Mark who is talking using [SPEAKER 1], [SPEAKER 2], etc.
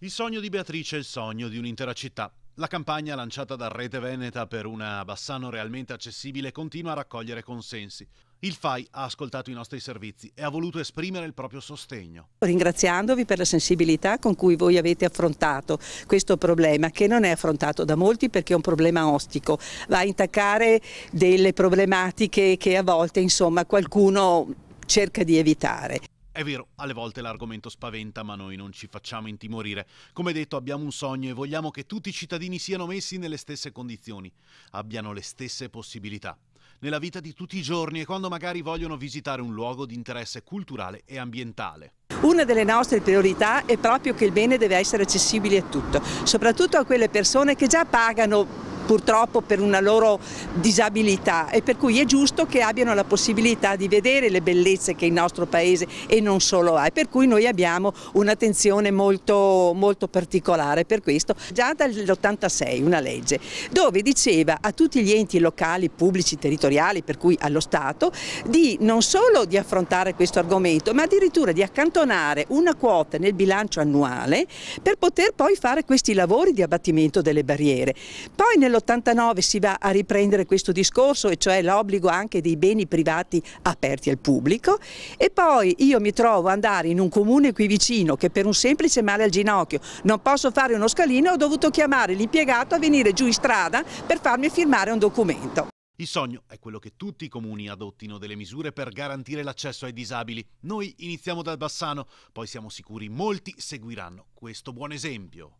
[SPEAKER 1] Il sogno di Beatrice è il sogno di un'intera città. La campagna lanciata da Rete Veneta per una Bassano realmente accessibile continua a raccogliere consensi. Il FAI ha ascoltato i nostri servizi e ha voluto esprimere il proprio sostegno.
[SPEAKER 2] Ringraziandovi per la sensibilità con cui voi avete affrontato questo problema, che non è affrontato da molti perché è un problema ostico, va a intaccare delle problematiche che a volte insomma qualcuno cerca di evitare.
[SPEAKER 1] È vero, alle volte l'argomento spaventa, ma noi non ci facciamo intimorire. Come detto, abbiamo un sogno e vogliamo che tutti i cittadini siano messi nelle stesse condizioni, abbiano le stesse possibilità. Nella vita di tutti i giorni e quando magari vogliono visitare un luogo di interesse culturale e ambientale.
[SPEAKER 2] Una delle nostre priorità è proprio che il bene deve essere accessibile a tutto, soprattutto a quelle persone che già pagano purtroppo per una loro disabilità e per cui è giusto che abbiano la possibilità di vedere le bellezze che il nostro paese e non solo ha e per cui noi abbiamo un'attenzione molto, molto particolare per questo. Già dall'86 una legge dove diceva a tutti gli enti locali, pubblici, territoriali, per cui allo Stato, di non solo di affrontare questo argomento ma addirittura di accantonare una quota nel bilancio annuale per poter poi fare questi lavori di abbattimento delle barriere. Poi nello nell'89 si va a riprendere questo discorso e cioè l'obbligo anche dei beni privati aperti al pubblico e poi io mi trovo ad andare in un comune qui vicino che per un semplice male al ginocchio non posso fare uno scalino ho dovuto chiamare l'impiegato a venire giù in strada per farmi firmare un documento.
[SPEAKER 1] Il sogno è quello che tutti i comuni adottino delle misure per garantire l'accesso ai disabili. Noi iniziamo dal Bassano, poi siamo sicuri molti seguiranno questo buon esempio.